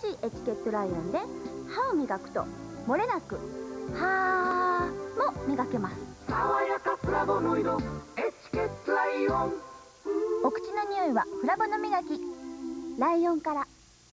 しいエチケットライオンで歯を磨くと漏れなく歯も磨けます。爽やかフラボノイドエチケットライオンお口の匂いはフラボの磨き。ライオンから